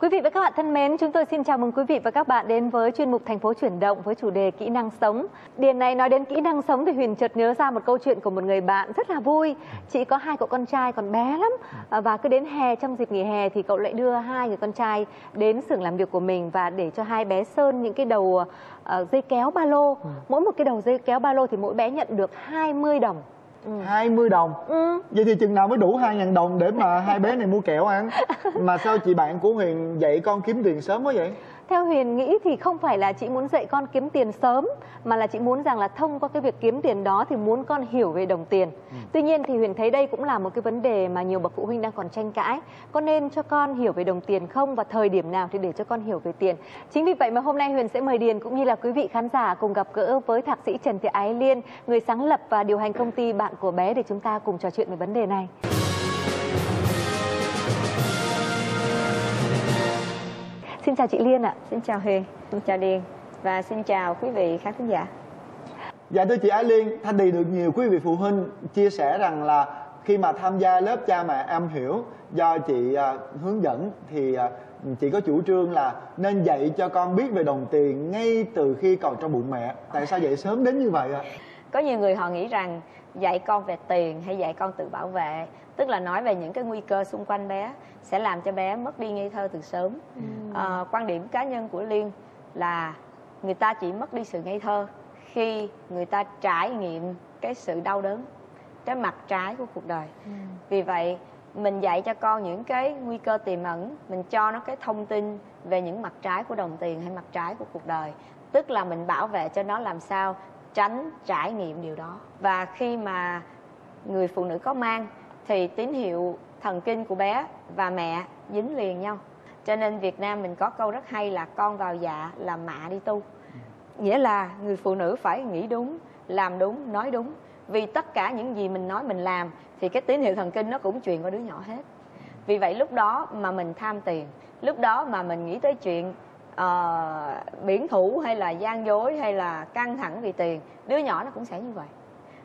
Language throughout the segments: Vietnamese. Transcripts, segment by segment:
Quý vị và các bạn thân mến, chúng tôi xin chào mừng quý vị và các bạn đến với chuyên mục Thành phố chuyển động với chủ đề kỹ năng sống. Điền này nói đến kỹ năng sống thì Huyền chợt nhớ ra một câu chuyện của một người bạn rất là vui. Chị có hai cậu con trai còn bé lắm à, và cứ đến hè trong dịp nghỉ hè thì cậu lại đưa hai người con trai đến xưởng làm việc của mình và để cho hai bé sơn những cái đầu uh, dây kéo ba lô. Mỗi một cái đầu dây kéo ba lô thì mỗi bé nhận được 20 đồng. Ừ. 20 đồng Ừ. Vậy thì chừng nào mới đủ 2.000 đồng để mà hai bé này mua kẹo ăn Mà sao chị bạn của Huyền dạy con kiếm tiền sớm quá vậy? Theo Huyền nghĩ thì không phải là chị muốn dạy con kiếm tiền sớm mà là chị muốn rằng là thông qua cái việc kiếm tiền đó thì muốn con hiểu về đồng tiền. Tuy nhiên thì Huyền thấy đây cũng là một cái vấn đề mà nhiều bậc phụ huynh đang còn tranh cãi. Có nên cho con hiểu về đồng tiền không và thời điểm nào thì để cho con hiểu về tiền. Chính vì vậy mà hôm nay Huyền sẽ mời Điền cũng như là quý vị khán giả cùng gặp gỡ với thạc sĩ Trần Thị Ái Liên, người sáng lập và điều hành công ty Bạn của bé để chúng ta cùng trò chuyện về vấn đề này. Xin chào chị Liên ạ. Xin chào Huyền, xin chào Điền và xin chào quý vị khán thính giả. Dạ thưa chị Ái Liên, Thanh Đi được nhiều quý vị phụ huynh chia sẻ rằng là khi mà tham gia lớp cha mẹ am hiểu do chị à, hướng dẫn thì à, chị có chủ trương là nên dạy cho con biết về đồng tiền ngay từ khi còn trong bụng mẹ. Tại sao dạy sớm đến như vậy ạ? Có nhiều người họ nghĩ rằng dạy con về tiền hay dạy con tự bảo vệ, tức là nói về những cái nguy cơ xung quanh bé sẽ làm cho bé mất đi ngây thơ từ sớm. À, quan điểm cá nhân của Liên là người ta chỉ mất đi sự ngây thơ khi người ta trải nghiệm cái sự đau đớn, cái mặt trái của cuộc đời. Vì vậy mình dạy cho con những cái nguy cơ tiềm ẩn, mình cho nó cái thông tin về những mặt trái của đồng tiền hay mặt trái của cuộc đời. Tức là mình bảo vệ cho nó làm sao tránh trải nghiệm điều đó. Và khi mà người phụ nữ có mang thì tín hiệu thần kinh của bé và mẹ dính liền nhau. Cho nên Việt Nam mình có câu rất hay là con vào dạ là mạ đi tu. Nghĩa là người phụ nữ phải nghĩ đúng, làm đúng, nói đúng. Vì tất cả những gì mình nói mình làm thì cái tín hiệu thần kinh nó cũng truyền qua đứa nhỏ hết. Vì vậy lúc đó mà mình tham tiền, lúc đó mà mình nghĩ tới chuyện uh, biển thủ hay là gian dối hay là căng thẳng vì tiền, đứa nhỏ nó cũng sẽ như vậy.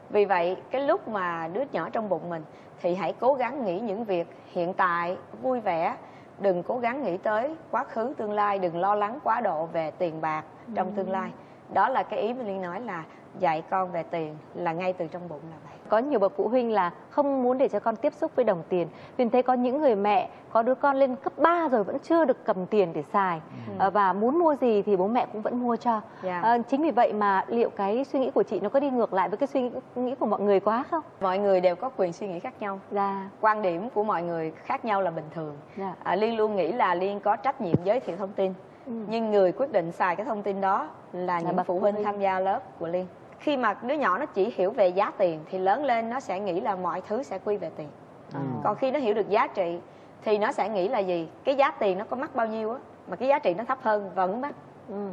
Vì vậy cái lúc mà đứa nhỏ trong bụng mình thì hãy cố gắng nghĩ những việc hiện tại vui vẻ, đừng cố gắng nghĩ tới quá khứ tương lai, đừng lo lắng quá độ về tiền bạc trong tương lai. Đó là cái ý mà Liên nói là dạy con về tiền là ngay từ trong bụng là vậy. Có nhiều bậc phụ huynh là không muốn để cho con tiếp xúc với đồng tiền. Huyền thấy có những người mẹ có đứa con lên cấp 3 rồi vẫn chưa được cầm tiền để xài à, và muốn mua gì thì bố mẹ cũng vẫn mua cho. Dạ. À, chính vì vậy mà liệu cái suy nghĩ của chị nó có đi ngược lại với cái suy nghĩ của mọi người quá không? Mọi người đều có quyền suy nghĩ khác nhau. Dạ. Quan điểm của mọi người khác nhau là bình thường. Dạ. À, Liên luôn nghĩ là Liên có trách nhiệm giới thiệu thông tin. Ừ. Nhưng người quyết định xài cái thông tin đó là những bậc phụ huynh tham gia lớp của Liên. Khi mà đứa nhỏ nó chỉ hiểu về giá tiền thì lớn lên nó sẽ nghĩ là mọi thứ sẽ quy về tiền. À. Còn khi nó hiểu được giá trị thì nó sẽ nghĩ là gì? Cái giá tiền nó có mắc bao nhiêu á mà cái giá trị nó thấp hơn vẫn mắc. Ừ.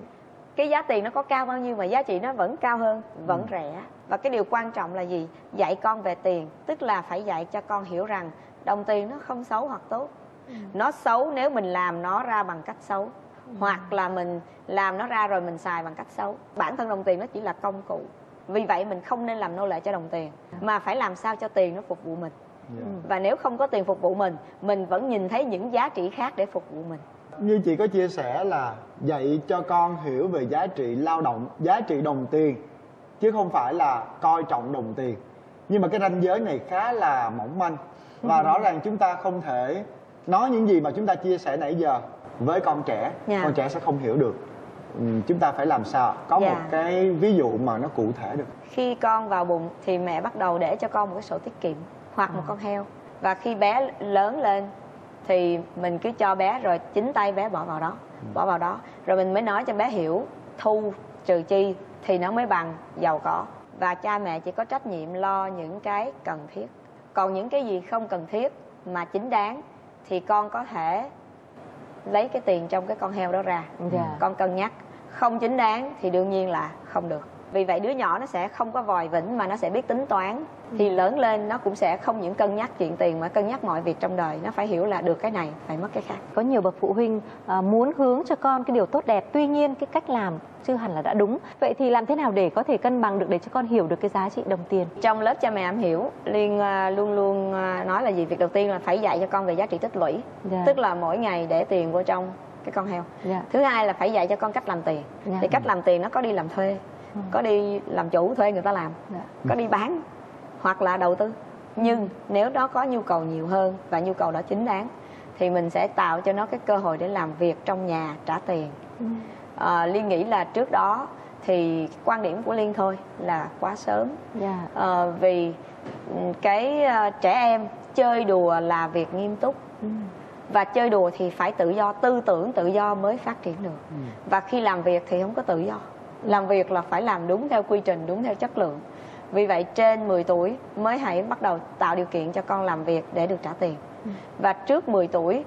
Cái giá tiền nó có cao bao nhiêu mà giá trị nó vẫn cao hơn, vẫn rẻ. Và cái điều quan trọng là gì? Dạy con về tiền, tức là phải dạy cho con hiểu rằng đồng tiền nó không xấu hoặc tốt. Nó xấu nếu mình làm nó ra bằng cách xấu. Hoặc là mình làm nó ra rồi mình xài bằng cách xấu. Bản thân đồng tiền nó chỉ là công cụ. Vì vậy mình không nên làm nô lệ cho đồng tiền mà phải làm sao cho tiền nó phục vụ mình. Dạ. Và nếu không có tiền phục vụ mình, mình vẫn nhìn thấy những giá trị khác để phục vụ mình. Như chị có chia sẻ là dạy cho con hiểu về giá trị lao động, giá trị đồng tiền chứ không phải là coi trọng đồng tiền. Nhưng mà cái ranh giới này khá là mỏng manh và rõ ràng chúng ta không thể nói những gì mà chúng ta chia sẻ nãy giờ với con trẻ, Dạ. con trẻ sẽ không hiểu được. Ừm, Chúng ta phải làm sao có Dạ. một cái ví dụ mà nó cụ thể được. khi con vào bụng thì mẹ bắt đầu để cho con một cái sổ tiết kiệm hoặc một con heo và khi bé lớn lên thì mình cứ cho bé rồi chính tay bé bỏ vào đó bỏ vào đó rồi mình mới nói cho bé hiểu thu trừ chi thì nó mới bằng giàu có và cha mẹ chỉ có trách nhiệm lo những cái cần thiết còn những cái gì không cần thiết mà chính đáng thì con có thể lấy cái tiền trong cái con heo đó ra. Dạ. con cân nhắc. Không chính đáng thì đương nhiên là không được vì vậy đứa nhỏ nó sẽ không có vòi vĩnh mà nó sẽ biết tính toán. Thì lớn lên nó cũng sẽ không những cân nhắc chuyện tiền mà cân nhắc mọi việc trong đời. Nó phải hiểu là được cái này phải mất cái khác. Có nhiều bậc phụ huynh à, muốn hướng cho con cái điều tốt đẹp. Tuy nhiên cái cách làm chưa hẳn là đã đúng. Vậy thì làm thế nào để có thể cân bằng được để cho con hiểu được cái giá trị đồng tiền? Trong lớp cha mẹ am hiểu liên à, luôn luôn à, nói là gì? Việc đầu tiên là phải dạy cho con về giá trị tích lũy. Dạ. tức là mỗi ngày để tiền vô trong cái con heo. Dạ. thứ hai là phải dạy cho con cách làm tiền. Dạ. thì cách làm tiền nó có đi làm thuê. Ừ. có đi làm chủ thuê người ta làm Dạ. có đi bán hoặc là đầu tư nhưng nếu nó có nhu cầu nhiều hơn và nhu cầu đó chính đáng thì mình sẽ tạo cho nó cái cơ hội để làm việc trong nhà trả tiền Ừ. à, liên nghĩ là trước đó thì quan điểm của liên thôi là quá sớm. Ờ, vì ừ, cái ờ, trẻ em chơi đùa là việc nghiêm túc Ừ. và chơi đùa thì phải tự do tư tưởng tự do mới phát triển được Ừ. và khi làm việc thì không có tự do làm việc là phải làm đúng theo quy trình đúng theo chất lượng. Vì vậy trên 10 tuổi mới hãy bắt đầu tạo điều kiện cho con làm việc để được trả tiền. Và trước 10 tuổi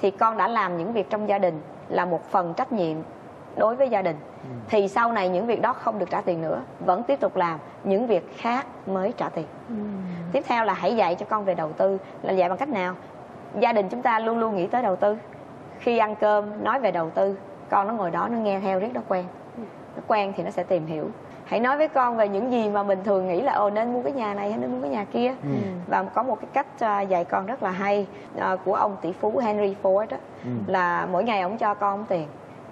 thì con đã làm những việc trong gia đình là một phần trách nhiệm đối với gia đình. Thì sau này những việc đó không được trả tiền nữa vẫn tiếp tục làm những việc khác mới trả tiền. Ừ. tiếp theo là hãy dạy cho con về đầu tư. Là dạy bằng cách nào? Gia đình chúng ta luôn luôn nghĩ tới đầu tư. Khi ăn cơm nói về đầu tư con nó ngồi đó nó nghe theo riết nó quen nó quen thì nó sẽ tìm hiểu. Hãy nói với con về những gì mà mình thường nghĩ là ồ nên mua cái nhà này hay nên mua cái nhà kia? Ừ. và có một cái cách à, dạy con rất là hay à, của ông tỷ phú Henry Ford đó, Ừ. là mỗi ngày ông cho con ông tiền.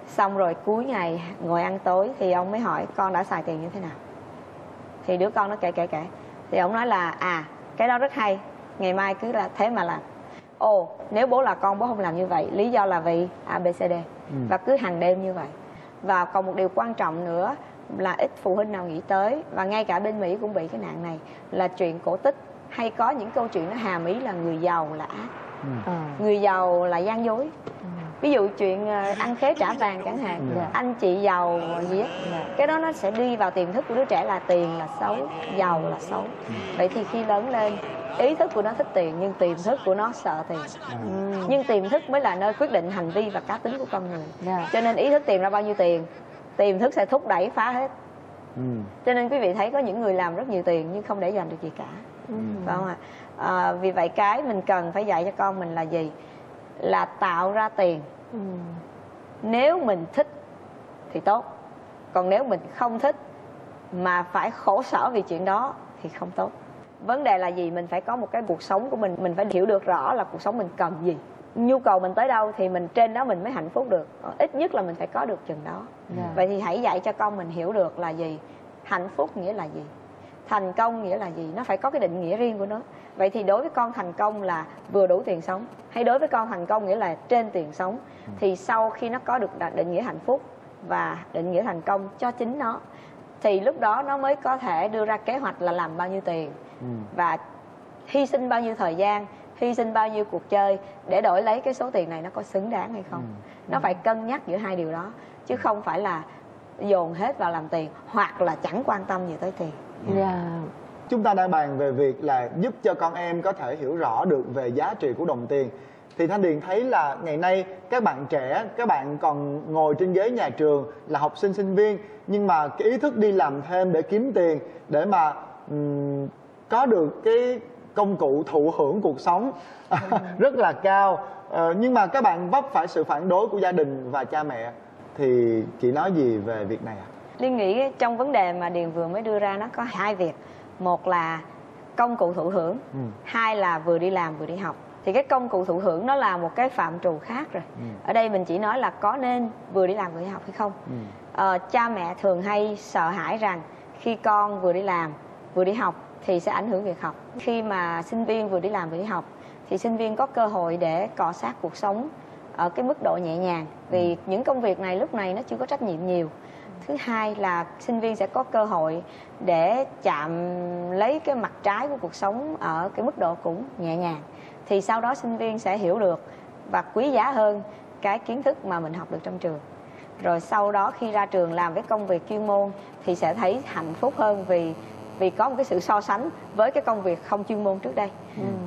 Xong rồi cuối ngày ngồi ăn tối thì ông mới hỏi con đã xài tiền như thế nào. Thì đứa con nó kể kể kể. Thì ông nói là à cái đó rất hay. Ngày mai cứ là thế mà làm. Ồ nếu bố là con bố không làm như vậy. Lý do là vì abcd Ừ. và cứ hàng đêm như vậy và còn một điều quan trọng nữa là ít phụ huynh nào nghĩ tới và ngay cả bên mỹ cũng bị cái nạn này là chuyện cổ tích hay có những câu chuyện nó hàm ý là người giàu là ác. Ừ. Người giàu là gian dối ví dụ chuyện ờ, ăn khế trả vàng chẳng hạn Dạ. anh chị giàu gì á Dạ. cái đó nó sẽ đi vào tiềm thức của đứa trẻ là tiền là xấu giàu là xấu vậy thì khi lớn lên ý thức của nó thích tiền nhưng tiềm thức của nó sợ tiền Ừ. nhưng tiềm thức mới là nơi quyết định hành vi và cá tính của con người Dạ. cho nên ý thức tìm ra bao nhiêu tiền tiềm thức sẽ thúc đẩy phá hết Ừ. cho nên quý vị thấy có những người làm rất nhiều tiền nhưng không để dành được gì cả Ừ. phải không ạ à, vì vậy cái mình cần phải dạy cho con mình là gì là tạo ra tiền. Ừ. nếu mình thích thì tốt. Còn nếu mình không thích mà phải khổ sở vì chuyện đó thì không tốt. Vấn đề là gì? Mình phải có một cái cuộc sống của mình. Mình phải hiểu được rõ là cuộc sống mình cần gì. Nhu cầu mình tới đâu thì mình trên đó mình mới hạnh phúc được. Ờ, ít nhất là mình phải có được chừng đó. Dạ. vậy thì hãy dạy cho con mình hiểu được là gì? Hạnh phúc nghĩa là gì thành công nghĩa là gì? Nó phải có cái định nghĩa riêng của nó. Vậy thì đối với con thành công là vừa đủ tiền sống hay đối với con thành công nghĩa là trên tiền sống thì sau khi nó có được định nghĩa hạnh phúc và định nghĩa thành công cho chính nó thì lúc đó nó mới có thể đưa ra kế hoạch là làm bao nhiêu tiền Ừ. và hy sinh bao nhiêu thời gian hy sinh bao nhiêu cuộc chơi để đổi lấy cái số tiền này nó có xứng đáng hay không. Nó phải cân nhắc giữa hai điều đó chứ không phải là dồn hết vào làm tiền hoặc là chẳng quan tâm gì tới tiền Dạ. Chúng ta đang bàn về việc là giúp cho con em có thể hiểu rõ được về giá trị của đồng tiền. Thì Thanh Điền thấy là ngày nay các bạn trẻ, các bạn còn ngồi trên ghế nhà trường là học sinh sinh viên nhưng mà cái ý thức đi làm thêm để kiếm tiền để mà ừm, có được cái công cụ thụ hưởng cuộc sống rất là cao. Ờ, nhưng mà các bạn vấp phải sự phản đối của gia đình và cha mẹ thì chị nói gì về việc này ạ? Liên nghĩ trong vấn đề mà Điền vừa mới đưa ra nó có hai việc. Một là công cụ thụ hưởng Ừ. hai là vừa đi làm vừa đi học. Thì cái công cụ thụ hưởng nó là một cái phạm trù khác rồi. Ừ. ở đây mình chỉ nói là có nên vừa đi làm vừa đi học hay không. Ừ. Ờ, cha mẹ thường hay sợ hãi rằng khi con vừa đi làm vừa đi học thì sẽ ảnh hưởng việc học. Khi mà sinh viên vừa đi làm vừa đi học thì sinh viên có cơ hội để cọ sát cuộc sống ở cái mức độ nhẹ nhàng. Vì những công việc này lúc này nó chưa có trách nhiệm nhiều thứ hai là sinh viên sẽ có cơ hội để chạm lấy cái mặt trái của cuộc sống ở cái mức độ cũng nhẹ nhàng. Thì sau đó sinh viên sẽ hiểu được và quý giá hơn cái kiến thức mà mình học được trong trường. Rồi sau đó khi ra trường làm cái công việc chuyên môn thì sẽ thấy hạnh phúc hơn vì vì có một cái sự so sánh với cái công việc không chuyên môn trước đây.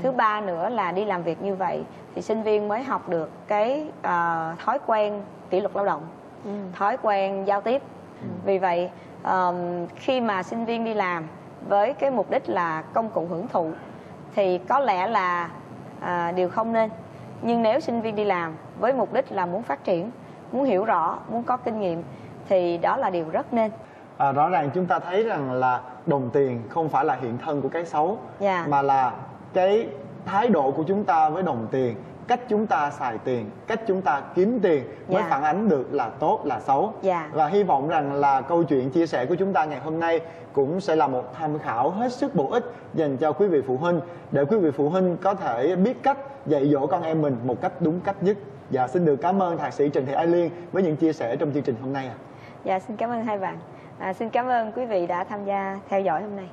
Thứ ba nữa là đi làm việc như vậy thì sinh viên mới học được cái ờ, thói quen kỷ luật lao động Ừ. thói quen giao tiếp vì vậy ờm, khi mà sinh viên đi làm với cái mục đích là công cụ hưởng thụ thì có lẽ là à, điều không nên nhưng nếu sinh viên đi làm với mục đích là muốn phát triển muốn hiểu rõ muốn có kinh nghiệm thì đó là điều rất nên à, rõ ràng chúng ta thấy rằng là đồng tiền không phải là hiện thân của cái xấu Dạ. mà là cái thái độ của chúng ta với đồng tiền cách chúng ta xài tiền cách chúng ta kiếm tiền mới Dạ. phản ánh được là tốt là xấu. Dạ. và hy vọng rằng là câu chuyện chia sẻ của chúng ta ngày hôm nay cũng sẽ là một tham khảo hết sức bổ ích dành cho quý vị phụ huynh để quý vị phụ huynh có thể biết cách dạy dỗ con em mình một cách đúng cách nhất. Dạ xin được cảm ơn thạc sĩ Trần Thị Ai Liên với những chia sẻ trong chương trình hôm nay ạ. Dạ xin cảm ơn hai bạn. À, xin cảm ơn quý vị đã tham gia theo dõi hôm nay